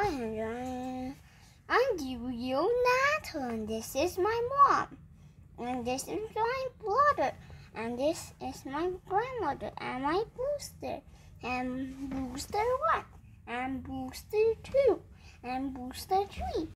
Hi, I'm the real Nato, and this is my mom. And this is my brother. And this is my grandmother and my booster. And booster one. And booster two. And booster three.